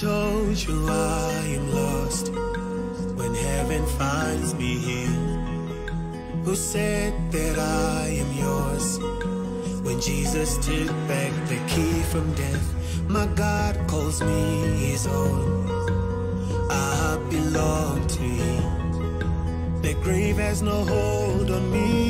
Told you I am lost when heaven finds me here? Who said that I am yours when Jesus took back the key from death? My God calls me his own. I belong to him. The grave has no hold on me.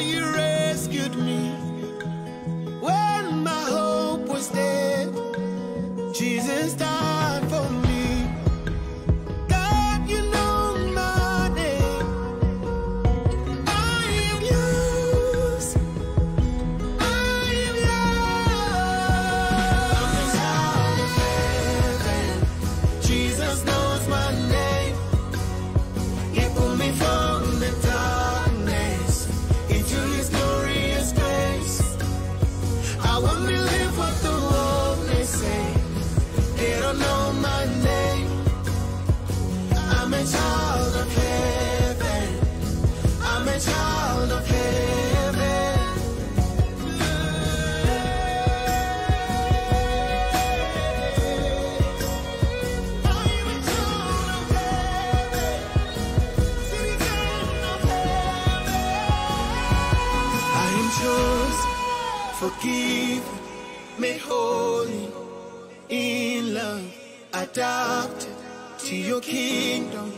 God, you kingdom,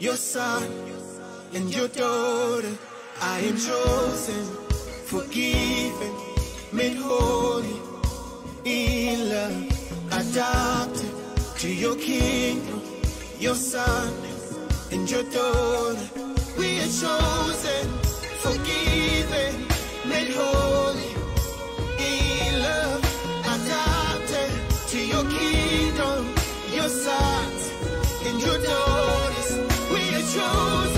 your son and your daughter. I am chosen, forgiven, made holy, in love, adopted to your kingdom, your son and your daughter. We are chosen, forgiven, made holy, chosen,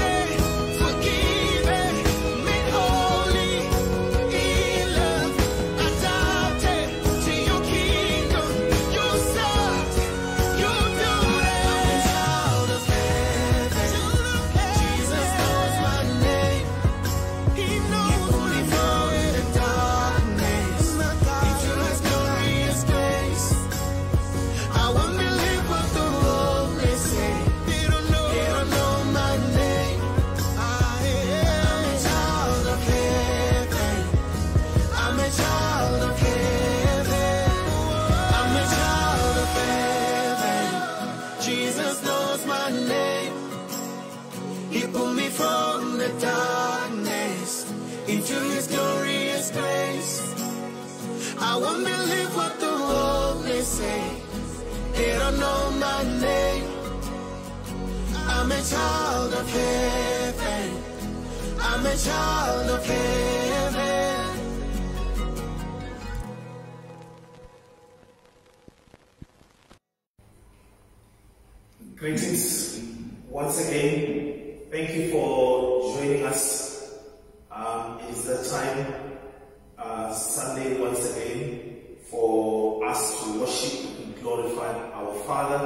of heaven. I'm a child of heaven. Greetings once again. Thank you for joining us. Um, it is the time, uh, Sunday once again, for us to worship and glorify our Father.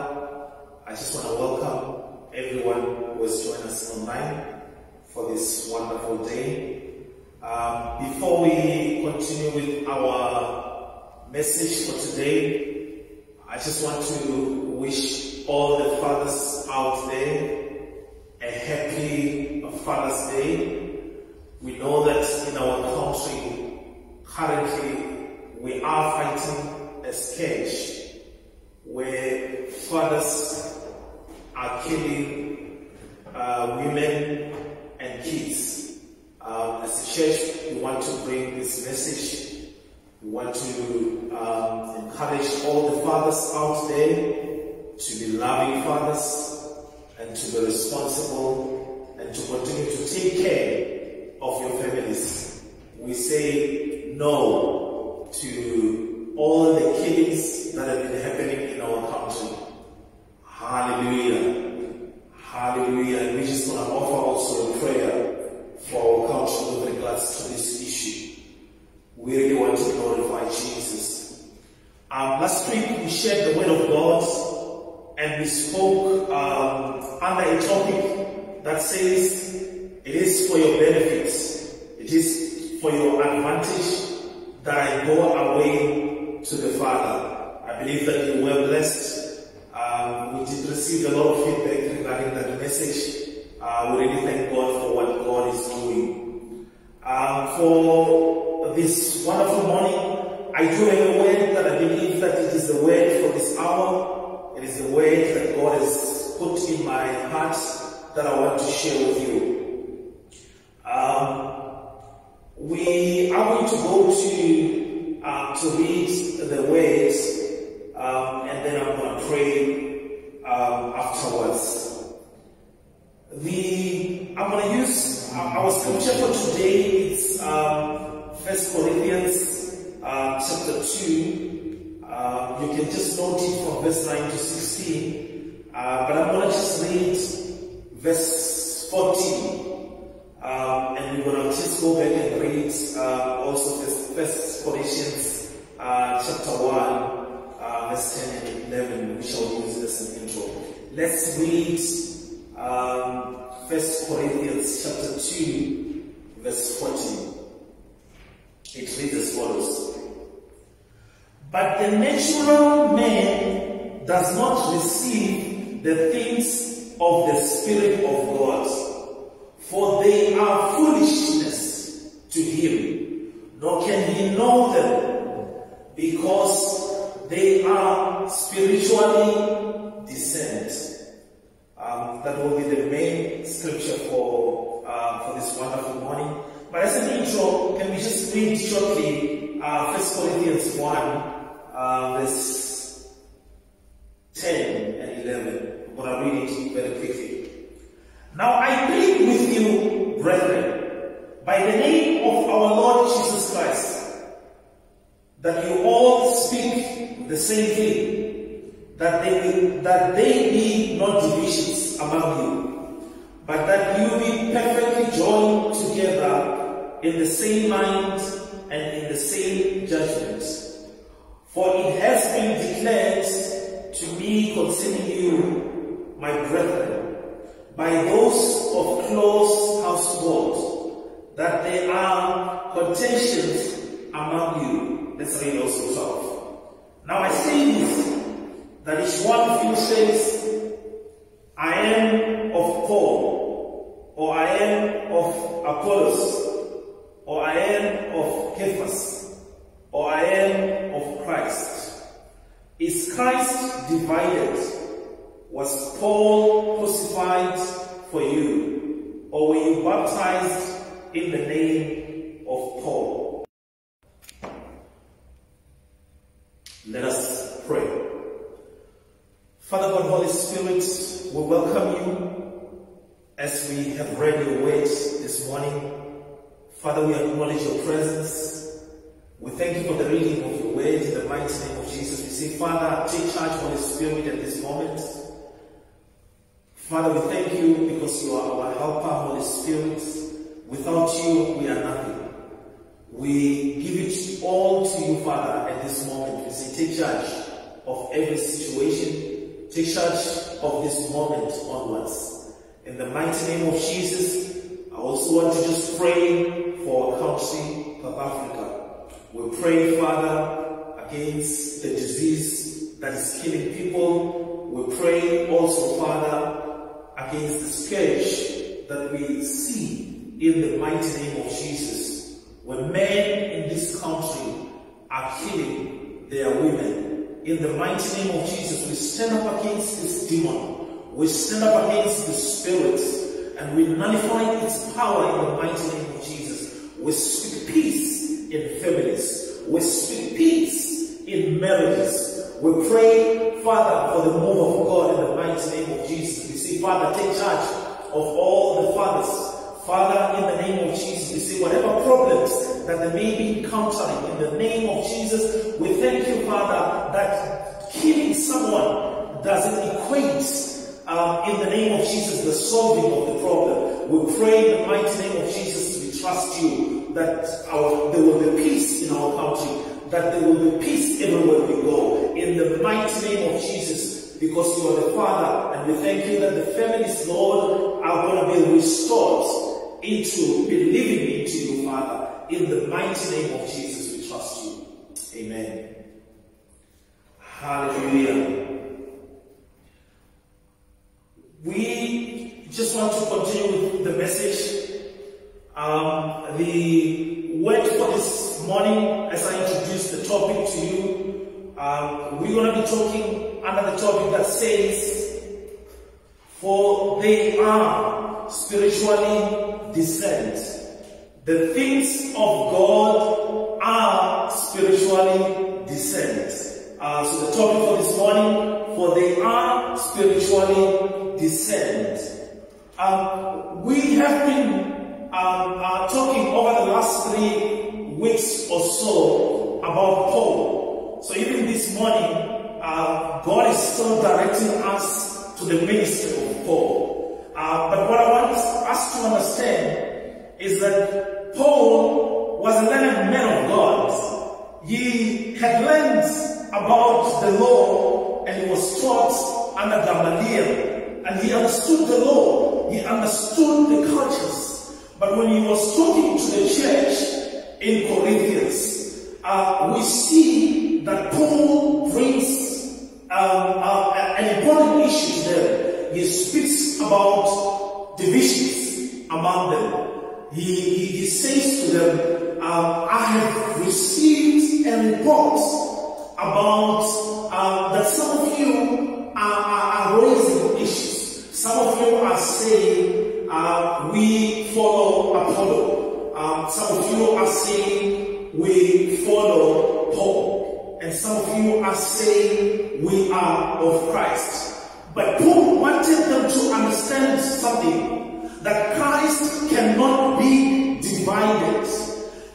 I just want to welcome everyone has joined us online for this wonderful day. Um, before we continue with our message for today, I just want to wish all the fathers out there a happy Father's Day. We know that in our country, currently, we are fighting a scourge where fathers are killing uh, women and kids. Um, as a church, we want to bring this message We want to um, encourage all the fathers out there to be loving fathers and to be responsible and to continue to take care of your families. We say no to all the killings that have been happening in our country. Hallelujah. Hallelujah. We just want to offer also a prayer for our country with regards to this issue. We really want to glorify Jesus. Um, last week we shared the word of God and we spoke um, under a topic that says it is for your benefits, it is for your advantage that I go away to the Father. I believe that you were blessed. Um, we did receive a lot of feedback regarding that message. Uh, we really thank God for what God is doing. Um, for this wonderful morning, I do have a word that I believe that it is the word for this hour. It is the word that God has put in my heart that I want to share with you. Um, we are going to go to um, to read the words, um, and then I'm going to pray um, afterwards. The I'm going to use our scripture for today. It's um, First Corinthians uh, chapter two. Uh, you can just note it from verse nine to sixteen, uh, but I'm going to just read verse fourteen. Um, and we're going to just go back and read uh, also First, First Corinthians uh, chapter 1, uh, verse 10 and 11. We shall use this an intro. Let's read um, First Corinthians chapter 2, verse 14. It reads as follows. But the natural man does not receive the things of the Spirit of God for they are foolishness to him, nor can he know them, because they are spiritually discerned. Um, that will be the main scripture for uh, for this wonderful morning. But as an intro, can we just read shortly uh, 1 Corinthians 1, uh, verse 10 and 11. I'm going to read it very quickly. Now I plead with you, brethren, by the name of our Lord Jesus Christ, that you all speak the same thing, that they, that they be not divisions among you, but that you be perfectly joined together in the same mind and in the same judgment. For it has been declared to me concerning you, my brethren, by those of close household, that there are contentions among you. Let's read also 12. Now I say this, that each one you says, I am of Paul, or I am of Apollos, or I am of Cephas, or I am of Christ. Is Christ divided? Was Paul crucified for you? Or were you baptized in the name of Paul? Let us pray. Father God, Holy Spirit, we welcome you as we have read your word this morning. Father, we acknowledge your presence. We thank you for the reading of your word in the mighty name of Jesus. We say, Father, take charge, Holy Spirit, at this moment. Father, we thank you because you are our helper, Holy Spirit. Without you, we are nothing. We give it all to you, Father, at this moment. We say, take charge of every situation. Take charge of this moment onwards. In the mighty name of Jesus, I also want to just pray for our country, South Africa. We pray, Father, against the disease that is killing people. We pray also, Father, against the scourge that we see in the mighty name of Jesus. When men in this country are killing their women, in the mighty name of Jesus, we stand up against this demon. We stand up against the spirits and we nullify its power in the mighty name of Jesus. We speak peace in families. We speak peace in marriages. We pray, Father, for the move of God in the mighty name of Jesus. We say, Father, take charge of all the fathers. Father, in the name of Jesus, we say whatever problems that they may be encountering, in the name of Jesus, we thank you, Father, that killing someone doesn't equate um, in the name of Jesus the solving of the problem. We pray in the mighty name of Jesus, we trust you that our, there will be peace in our country, that there will be peace everywhere we go. In the mighty name of Jesus, because you are the Father, and we thank you that the families, Lord, are going to be restored into believing into you, Father. In the mighty name of Jesus, we trust you. Amen. Hallelujah. We just want to continue with the message. Um, the word for this morning, as I introduce the topic to you, um, we're going to be talking under the topic that says, For they are spiritually discerned. The things of God are spiritually discerned. Uh, so the topic for this morning, for they are spiritually discerned. Um, we have been um, uh, talking over the last three weeks or so about Paul. So even this morning, uh, God is still directing us to the ministry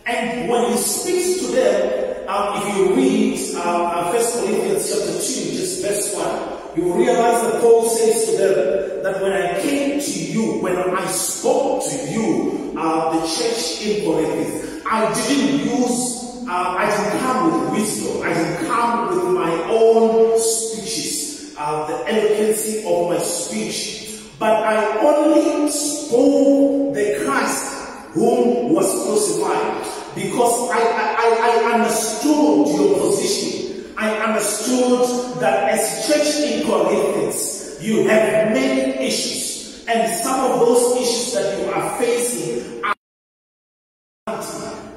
And when he speaks to them, um, if you read um, 1 Corinthians chapter 2, just verse 1, you realize that Paul says to them that when I came to you, when I spoke to you, uh, the church in Corinth, I didn't use, uh, I didn't come with wisdom, I didn't come with my own speeches uh, the eloquency of my speech, but I only spoke the Christ whom was crucified because I, I, I understood your position. I understood that as church in Corinthians, you have many issues, and some of those issues that you are facing are,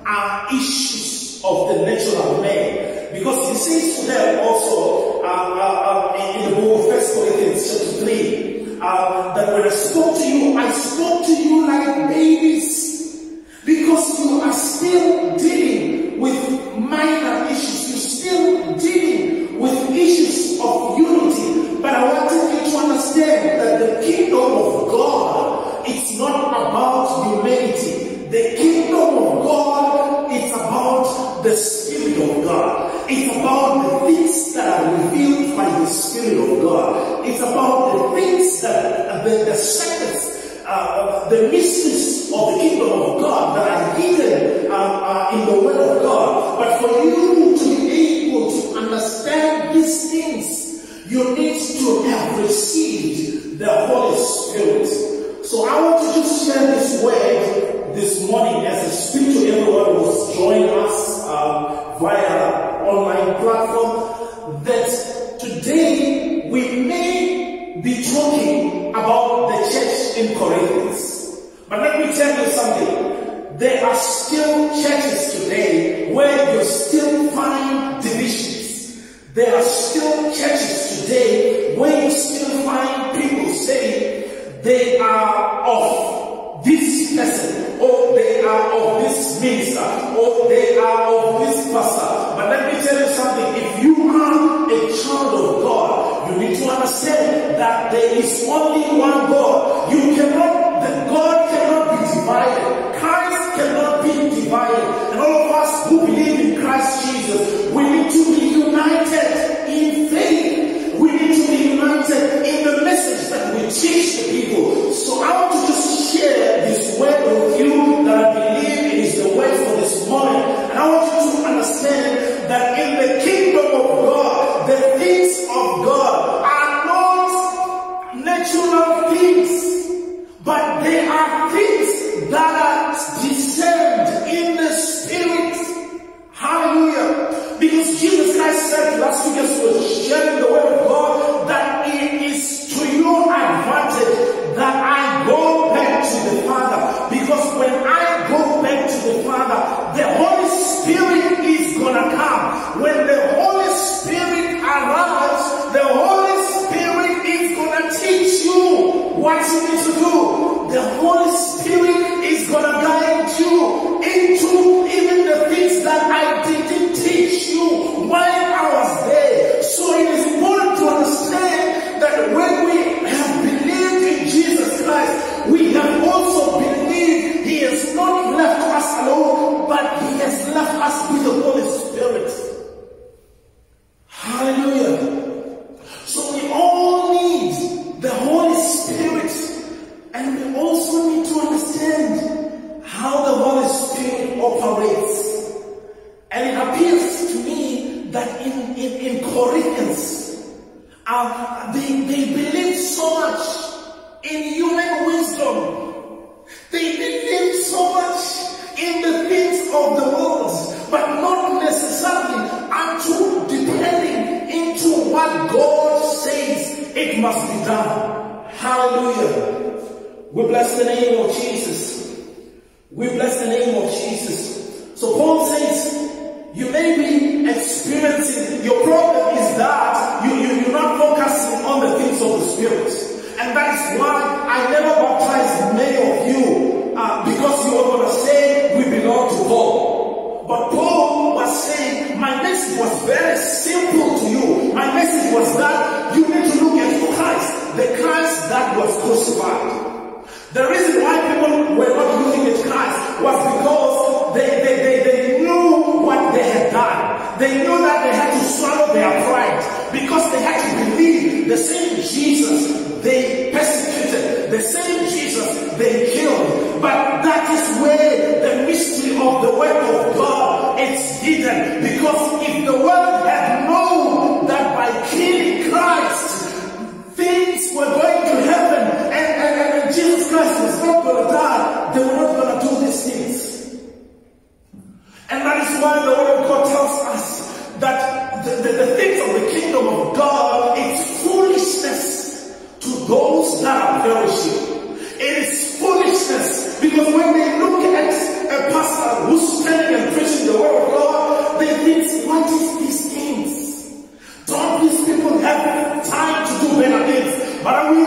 are issues of the natural man. Because he says to them also uh, uh, uh, in the book of First Corinthians chapter 3, uh, that when I spoke to you, I spoke to you like babies. Because you are still dealing with minor issues. You're still dealing with issues of unity. But I wanted you to understand that the kingdom of God, it's not about humanity. The kingdom of God, it's about the Spirit of God. It's about the things that are revealed by the Spirit of God. It's about the things that, uh, the, secrets, uh, the mysteries of the kingdom of God that are hidden uh, uh, in the Word of God. But for you to be able to understand these things, you need to have received the Holy Spirit. So I want to just share this word this morning as I speak to everyone who's joining us um, via online platform that today we may be talking in. But let me tell you something. There are still churches today where you still find divisions. There are still churches today where you still find people saying they are of this person or they are of this this minister or they are of this pastor. But let me tell you something. If you are a child of God, you need to understand that there is only one God. You cannot, the God cannot be divided. Christ cannot be divided. And all of us who believe in Christ Jesus, we need to be united in faith. We need to be united in the message that we teach the people. So I want to just share this word with you natural must be done. Hallelujah. We bless the name of Jesus. We bless the name of Jesus. So Paul says, you may be experiencing, your problem is that you, you, you're not focusing on the things of the Spirit. And that is why I never baptized many of you uh, because you were going to say we belong to Paul. But Paul was saying, my message was very simple to you. My message was that you need to look the Christ that was crucified. The reason why people were not looking at Christ was because they, they, they, they knew what they had done. They knew that they had to swallow their pride because they had to believe the same Jesus they persecuted, the same Jesus they killed. But that is where the mystery of the work of God is hidden. Because if the world Christ was not going to die, they were not going to do these things. And that is why the Word of God tells us that the, the, the things of the kingdom of God is foolishness to those that are perishing. It is foolishness because when they look at a pastor who's standing and preaching the Word of God, they think, what is these things? Don't these people have time to do better things? But we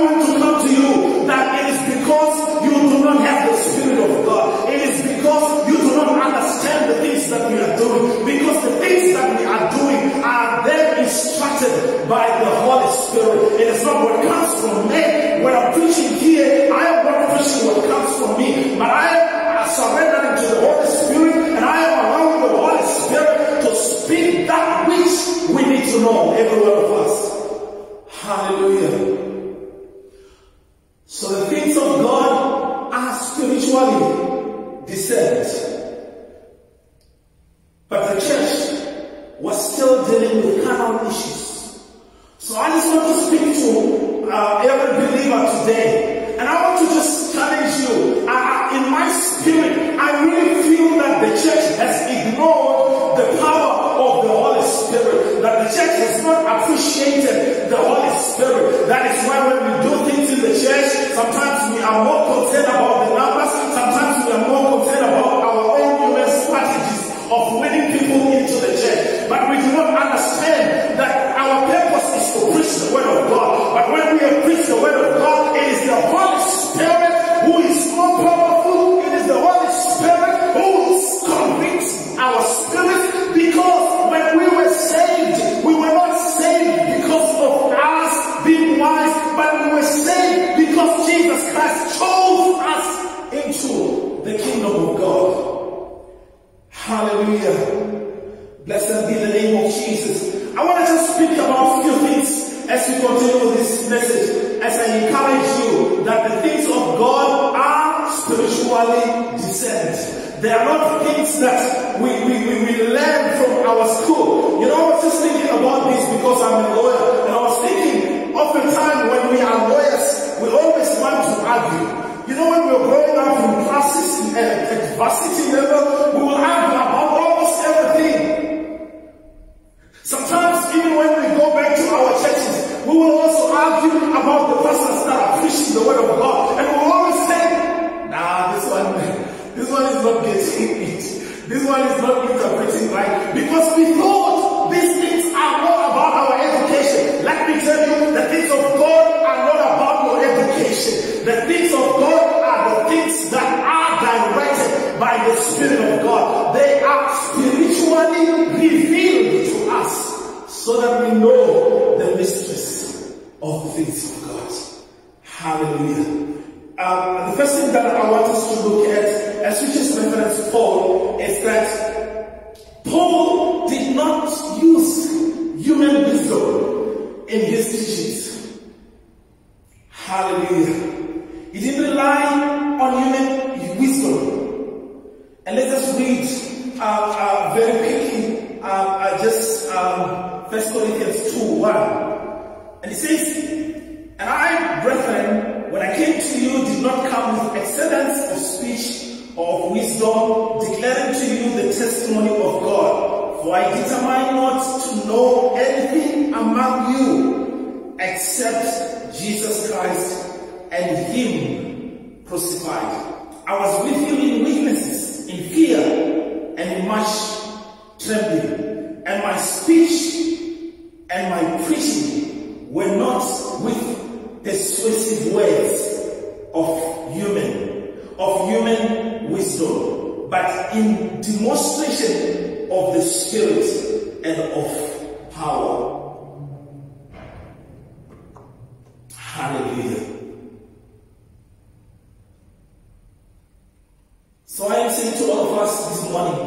So I am saying to all of us this morning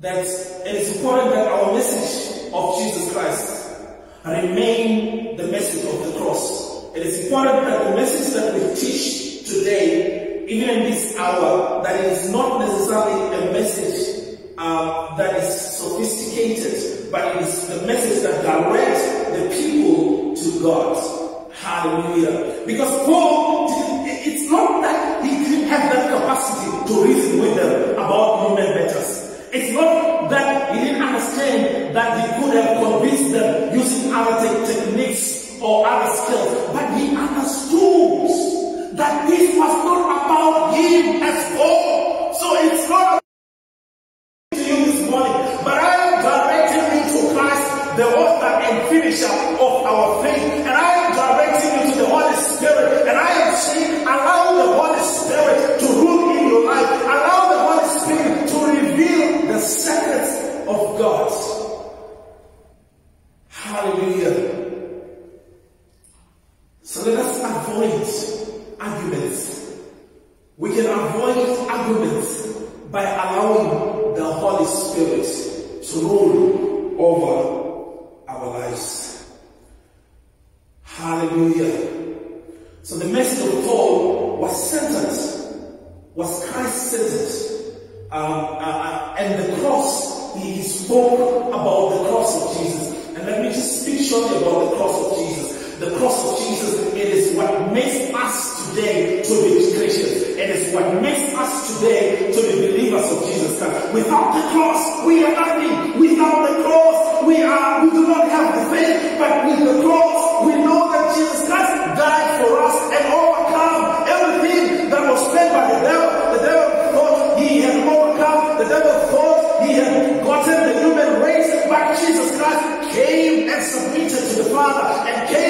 that it is important that our message of Jesus Christ remain the message of the cross. It is important that the message that we teach today, even in this hour, that it is not necessarily a message uh, that is sophisticated, but it is the message that directs the people to God. Hallelujah. Because Paul to reason with them about human matters. It's not that he didn't understand that he could have convinced them using other te techniques or other skills, but he understood that this was not about him as all. So it's not Um, uh, uh, and the cross, he spoke about the cross of Jesus. And let me just speak shortly about the cross of Jesus. The cross of Jesus, it is what makes us today to be Christians. It is what makes us today to be believers of Jesus Christ. Without the cross, we are nothing. Without the cross, we are we do not have the faith. But with the cross, he had gotten the human race, but Jesus Christ came and submitted to the Father and came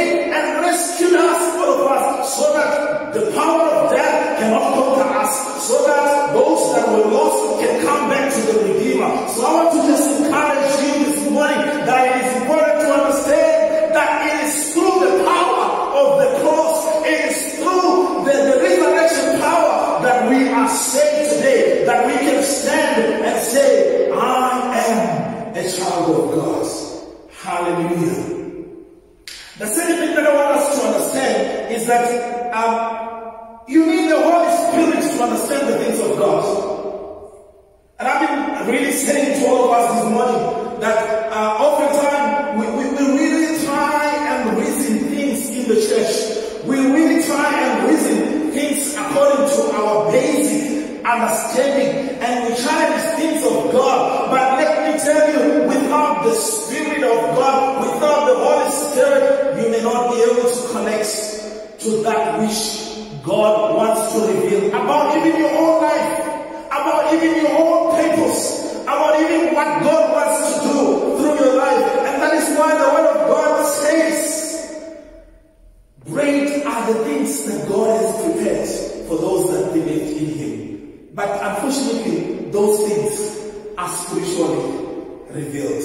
our basic understanding and we challenge things of God. But let me tell you, without the Spirit of God, without the Holy Spirit, you may not be able to connect to that which God wants to reveal about even your own life, about even your own purpose, about even what God wants to do through your life. And that is why the Word of God says, Great are the things that God has for those that believe in Him. But unfortunately, those things are spiritually revealed.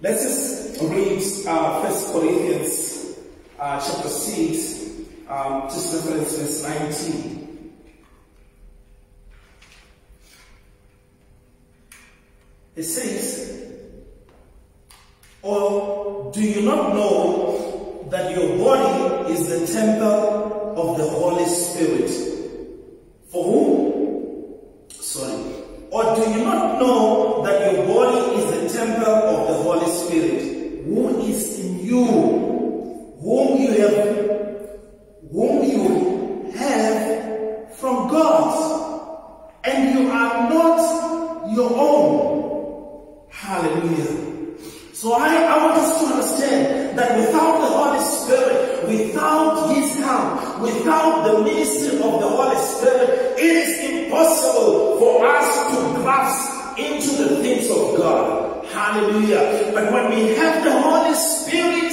Let's just read uh, 1 Corinthians uh, chapter 6, um, just reference verse 19. It says, Or do you not know that your body is the temple of the Holy Spirit? For whom? Sorry. Or do you not know that your body is the temple of the Holy Spirit, who is in you, whom you have, whom you have from God, and you are not your own. Hallelujah. So I, I want us to understand that without the without the ministry of the Holy Spirit, it is impossible for us to grasp into the things of God. Hallelujah. But when we have the Holy Spirit,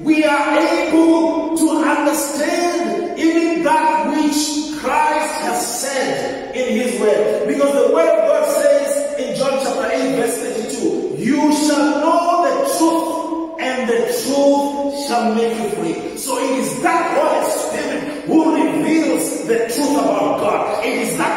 we are able to understand even that which Christ has said in His Word. Because the Word It is that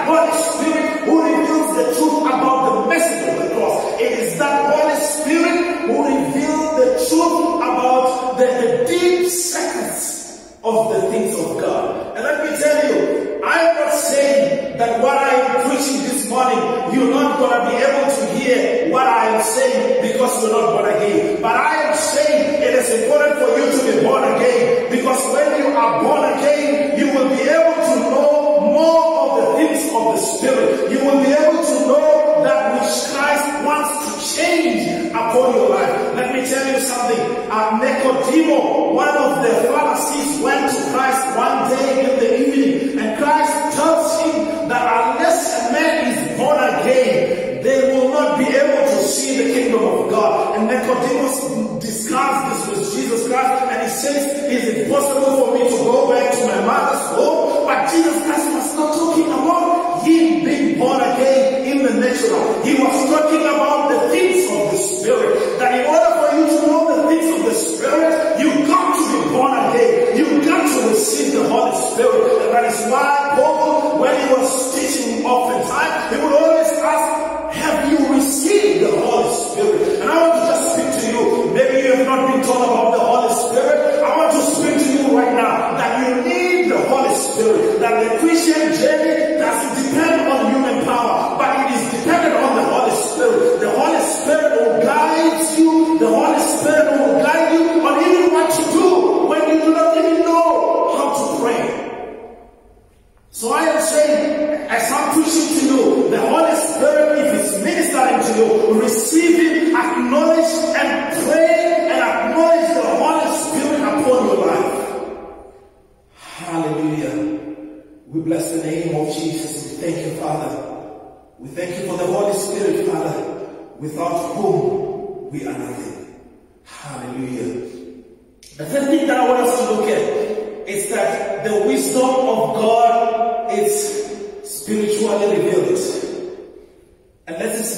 And Nicodemus discussed this with Jesus Christ, and he says, Is it possible for me to go back to my mother's home? But Jesus Christ was not talking about him being born again in the natural. He was talking about the things of the Spirit. That in order for you to know the things of the Spirit, you got to be born again. You got to receive the Holy Spirit. And that is why Paul, when he was teaching oftentimes, he would always ask, Have you received the Holy Spirit? And I want to just speak to you. Maybe you have not been taught about the Holy Spirit. I want to speak to you right now that you need the Holy Spirit. That the Christian journey doesn't depend on human power, but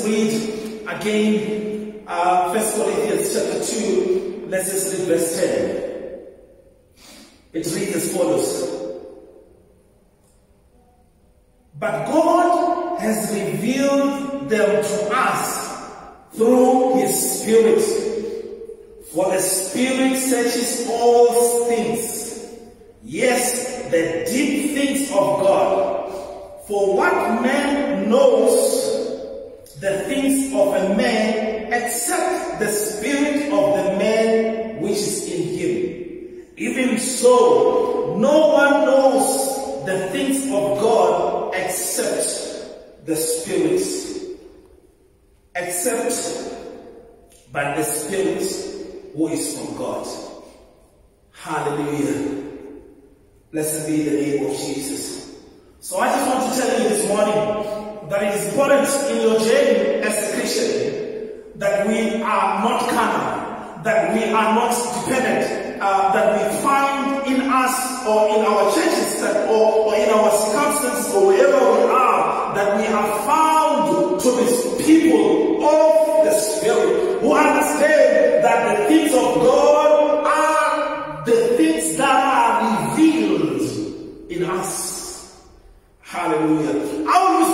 Read again uh, 1 Corinthians chapter 2. Let's just read verse 10. It reads as follows. But God has revealed them to us through His Spirit. For the Spirit searches all things. Yes, the deep things of God. For what man knows the things of a man except the spirit of the man which is in him? Even so, no one knows the things of God except the Spirit. Except by the Spirit who is from God. Hallelujah. Blessed be the name of Jesus. So I just want to tell you this morning that is important in your journey as Christian that we are not carnal, that we are not dependent, uh, that we find in us or in our churches that, or, or in our circumstances or wherever we are, that we are found to be people of the Spirit who understand that the things of God are the things that are revealed in us. Hallelujah. I always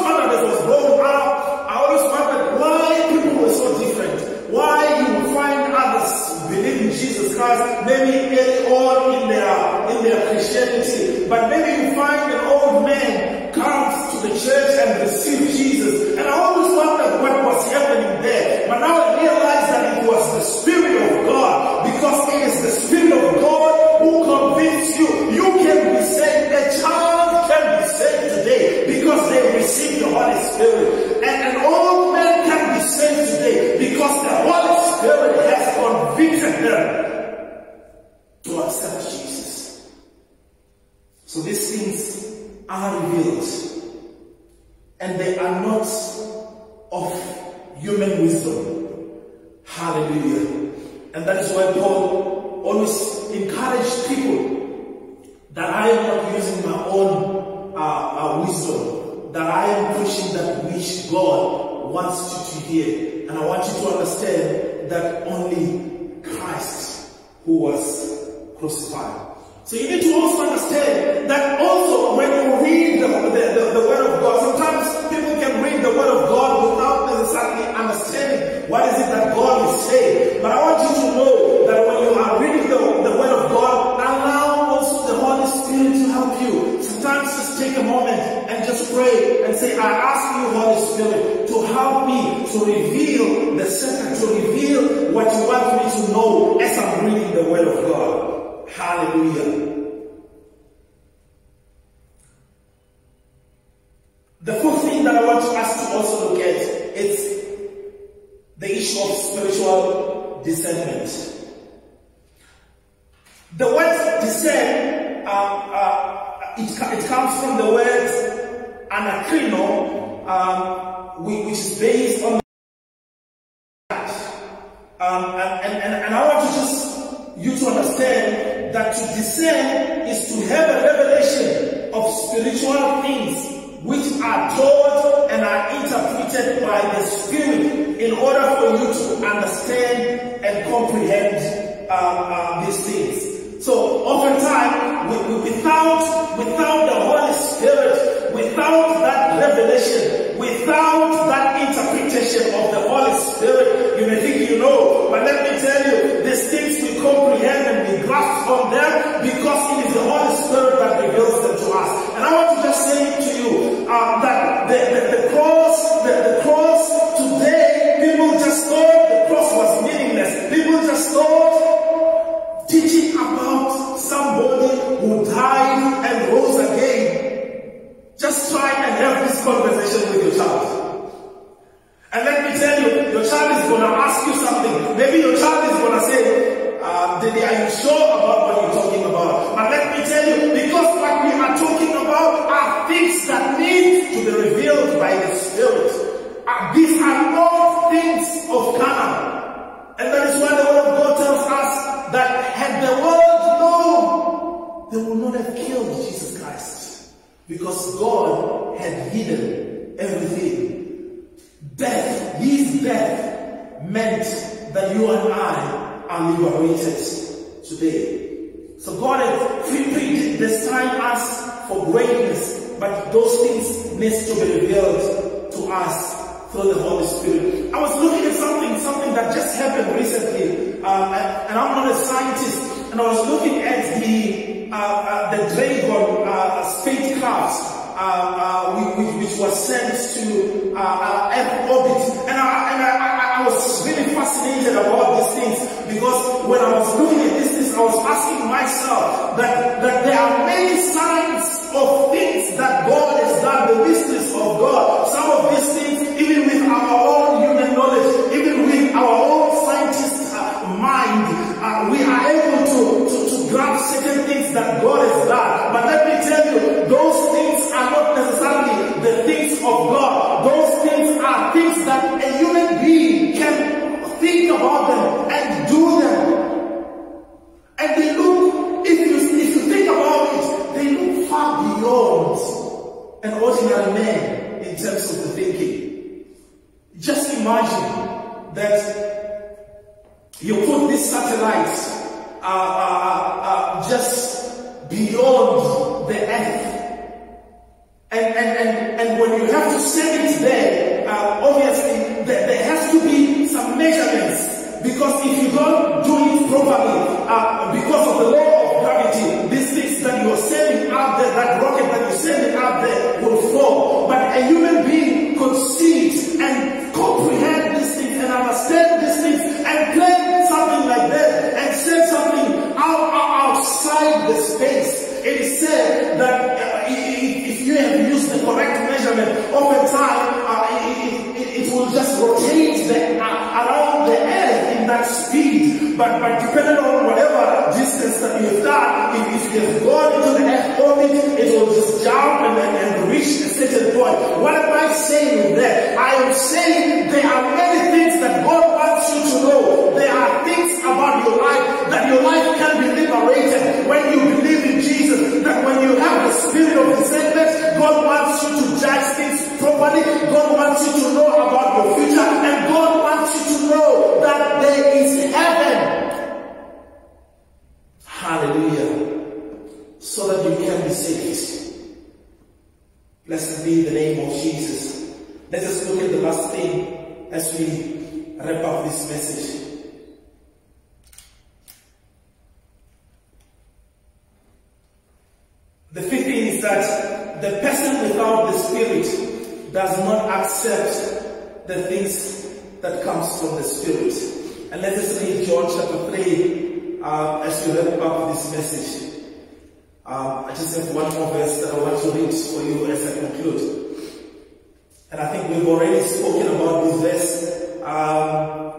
Christ, maybe early on in their in their Christianity, but maybe you find an old man comes to the church and receive Jesus. And I always wondered what was happening there. But now I realize that it was the Spirit of God, because it is the Spirit of God who convinces you. You can be saved. A child can be saved today because they receive the Holy Spirit. And an old man can be saved today because the Holy Spirit has convicted them Jesus. So these things are revealed and they are not of human wisdom. Hallelujah. And that is why Paul always encouraged people that I am not using my own uh, uh, wisdom, that I am preaching that which God wants you to hear. And I want you to understand that only Christ who was crucified. So you need to also understand that also when you read the, the, the, the Word of God, sometimes people can read the Word of God without necessarily understanding what is it that God is saying. But I want you to know that when you are reading the, the Word of God, allow also the Holy Spirit to help you. Sometimes just take a moment and just pray and say, I ask you, Holy Spirit, to help me to reveal the secret, to reveal what you want me to know as I'm reading the Word of God. Hallelujah. Point. What am I saying that? I am saying there are many things that God wants you to know. There are things about your life that your life can be liberated when you believe in Jesus. That when you have the spirit of discernment, God wants you to judge things properly. God wants you to know about your future. And God wants you to know that there is heaven. Hallelujah. So that you can be saved. Blessed be the name of Jesus. Let us look at the last thing as we wrap up this message. The fifth thing is that the person without the Spirit does not accept the things that comes from the Spirit. And let us read John chapter 3 uh, as we wrap up this message. Um, I just have one more verse that I want to read for you as I conclude. And I think we've already spoken about this verse, um,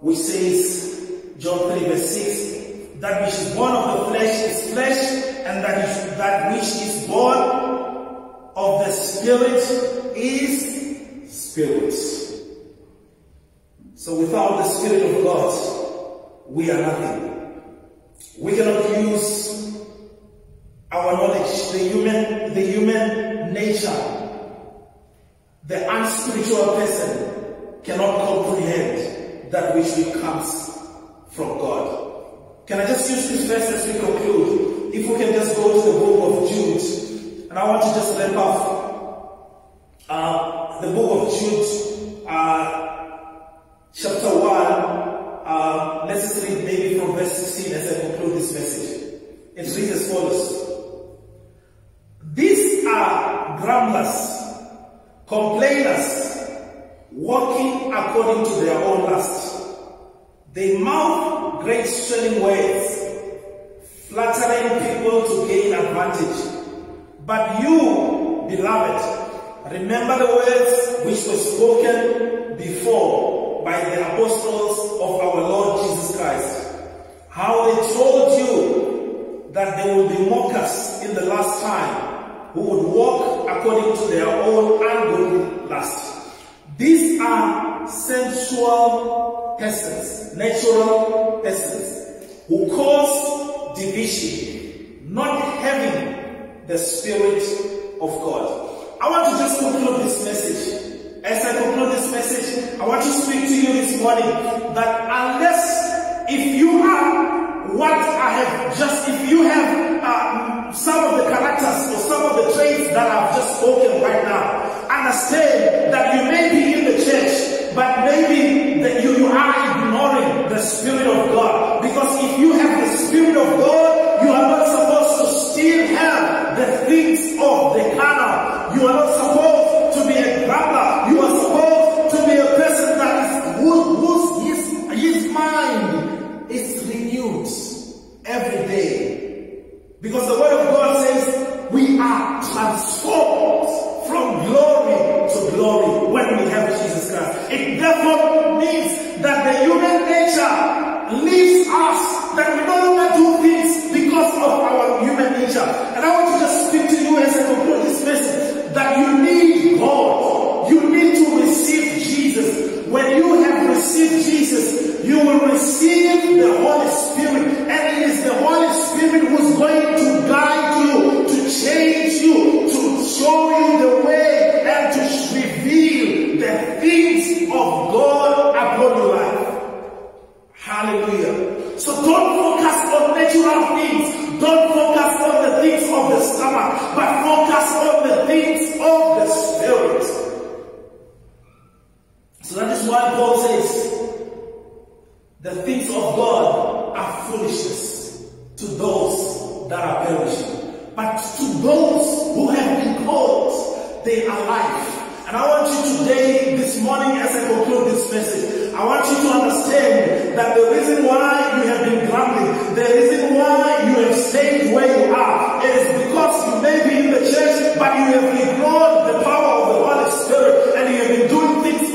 which says, John 3 verse 6, that which is born of the flesh is flesh, and that, is, that which is born of the Spirit is spirit. So without the Spirit of God, we are nothing. We cannot use our knowledge, the human, the human nature, the unspiritual person cannot comprehend that which comes from God. Can I just use this verse as we conclude? If we can just go to the book of Jude, I want to just wrap up uh, the book of Jude, uh, chapter 1. Uh, let's read maybe from verse 16 as I conclude this message. It reads as follows. These are grumblers, complainers, walking according to their own lust. They mouth great swelling words, flattering people to gain advantage. But you, beloved, remember the words which were spoken before by the apostles of our Lord Jesus Christ. How they told you that there will be mockers in the last time who would walk according to their own ungodly lust. These are sensual persons, natural persons, who cause division, not having the Spirit of God. I want to just conclude this message. As I conclude this message, I want to speak to you this morning that unless if you are what I have just, if you have uh, some of the characters or some of the traits that I've just spoken right now, understand that you may be in the church, but maybe that you, you are ignoring the Spirit of God. Because if you have the Spirit of God, you are not supposed to still have the things of the carnal. You are not supposed to be a grumbler. You are supposed to be a person that is who- whose his, his mind is renewed every day. Because the word of God the things of God are foolishness to those that are perishing. But to those who have been called, they are life. And I want you today, this morning, as I conclude this message, I want you to understand that the reason why you have been grumbling, the reason why you have stayed where you are, is because you may be in the church, but you have ignored the power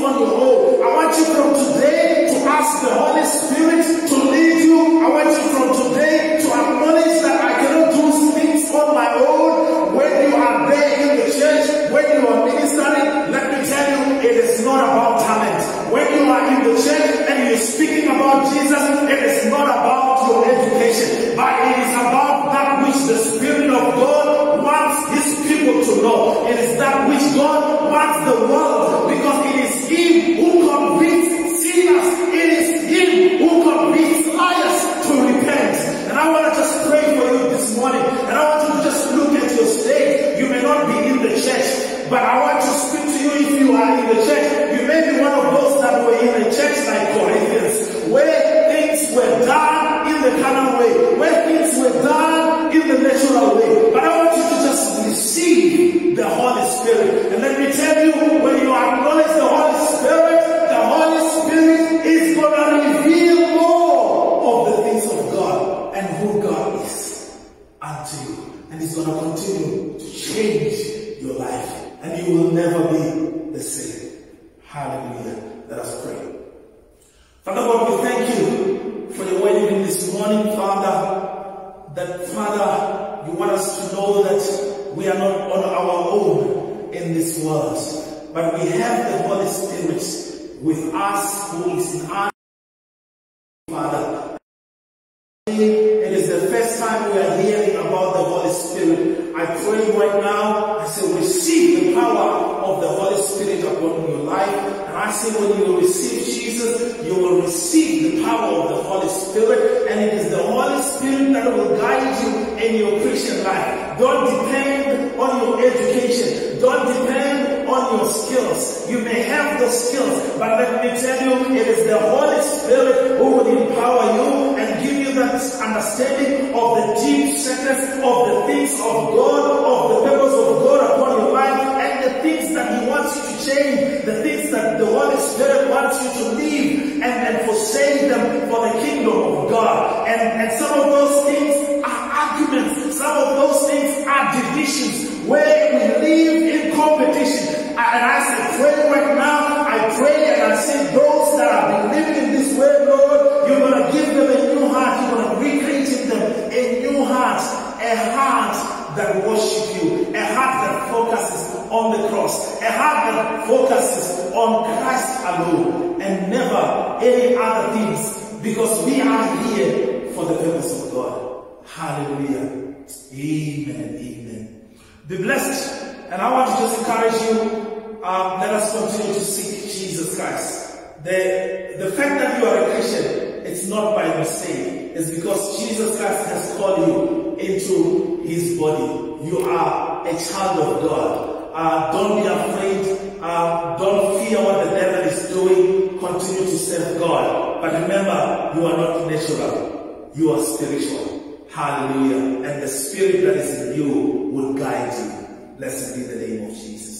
on your own. I want you from today to ask the Holy Spirit to lead you. I want you from today to acknowledge that I cannot do things on my own. When you are there in the church, when you are ministering, let me tell you, it is not about talent. When you are in the church and you're speaking about Jesus, it is not about your education, but it is about that which the Spirit of God wants His people to know. It is that which God wants the world, because who convicts sinners. It is Him who convicts liars to repent. And I want to just pray for you this morning, and I want you to just look at your state. You may not be in the church, but I want to speak to you if you are in the church. You may be one of those that were in the church like Corinthians, where things were done in the carnal way, where things were done divisions where we live in competition. And I say, pray right now. I pray and I say, those that have been living in this way, Lord, you're going to give them a new heart. You're going to recreate in them a new heart, a heart that worship you, a heart that focuses on the cross, a heart that focuses on Christ alone and never any other things because we are here for the purpose of God. Hallelujah. Amen. Amen. Be blessed. And I want to just encourage you. Um, let us continue to seek Jesus Christ. The, the fact that you are a Christian, it's not by mistake. It's because Jesus Christ has called you into his body. You are a child of God. Uh, don't be afraid. Uh, don't fear what the devil is doing. Continue to serve God. But remember, you are not natural. You are spiritual. Hallelujah. And the spirit that is in you will guide you. Blessed be the name of Jesus.